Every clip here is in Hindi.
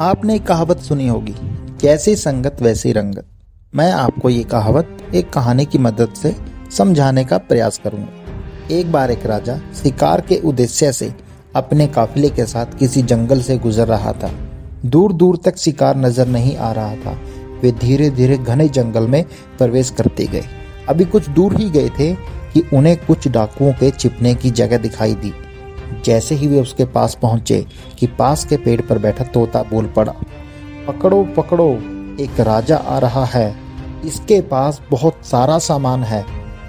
आपने एक कहावत सुनी होगी जैसी संगत वैसी रंगत? मैं आपको ये कहावत एक कहानी की मदद से समझाने का प्रयास करूँगा। एक बार एक राजा शिकार के उद्देश्य से अपने काफिले के साथ किसी जंगल से गुजर रहा था। दूर दूर तक शिकार नज़र नहीं आ रहा था। वे धीरे धीरे घने जंगल में प्रवेश करते गए। अभी कुछ दूर ही गए थे कि उन्हें कुछ डाकुओं के छिपने की जगह दिखाई दी। जैसे ही वे उसके पास पहुँचे कि पास के पेड़ पर बैठा तोता बोल पड़ा, पकड़ो पकड़ो, एक राजा आ रहा है। इसके पास बहुत सारा सामान है।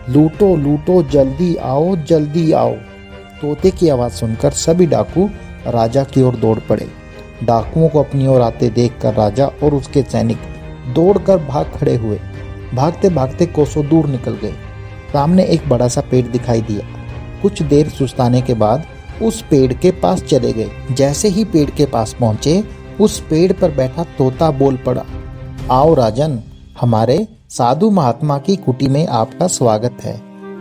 लूटो लूटो, जल्दी आओ जल्दी आओ। तोते की आवाज़ सुनकर सभी डाकू राजा की ओर दौड़ पड़े। डाकुओं को अपनी ओर आते देखकर राजा और उसके सैनिक दौड़कर भाग खड़े हुए। भागते भागते कोसों दूर निकल गए। सामने एक बड़ा सा पेड़ दिखाई दिया। कुछ देर सुस्ताने के बाद उस पेड़ के पास चले गए। जैसे ही पेड़ के पास पहुँचे, उस पेड़ पर बैठा तोता बोल पड़ा, आओ राजन, हमारे साधु महात्मा की कुटी में आपका स्वागत है।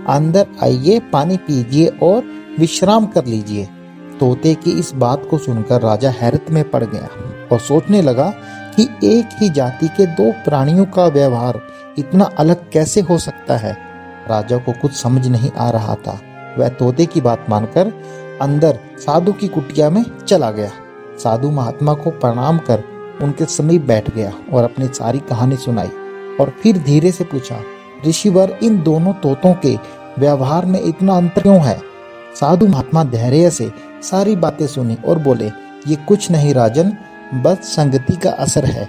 अंदर आइए, पानी पीजिए और विश्राम कर लीजिए। तोते की इस बात को सुनकर राजा हैरत में पड़ गया और सोचने लगा कि एक ही जाति के दो प्राणियों का व्यवहार इतना अलग कैसे हो सकता है। राजा को कुछ समझ नहीं आ रहा था। वह तोते की बात मानकर अंदर साधु की कुटिया में चला गया। साधु महात्मा को प्रणाम कर उनके समीप बैठ गया और अपनी सारी कहानी सुनाई और फिर धीरे से पूछा, ऋषिवर, इन दोनों तोतों के व्यवहार में इतना अंतर क्यों है? साधु महात्मा धैर्य से सारी बातें सुनी और बोले, ये कुछ नहीं राजन, बस संगति का असर है।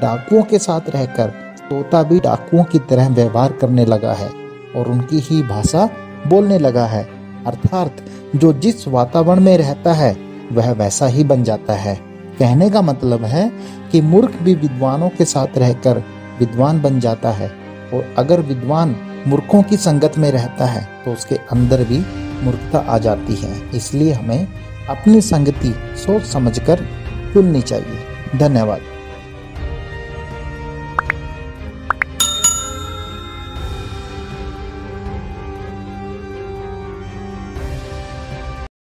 डाकुओं के साथ रहकर तोता भी डाकुओं की तरह व्यवहार करने लगा है और उनकी ही भाषा बोलने लगा है। अर्थात जो जिस वातावरण में रहता है, वह वैसा ही बन जाता है। कहने का मतलब है कि मूर्ख भी विद्वानों के साथ रहकर विद्वान बन जाता है और अगर विद्वान मूर्खों की संगत में रहता है तो उसके अंदर भी मूर्खता आ जाती है। इसलिए हमें अपनी संगति सोच समझकर चुननी चाहिए। धन्यवाद।